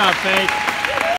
job, Faith.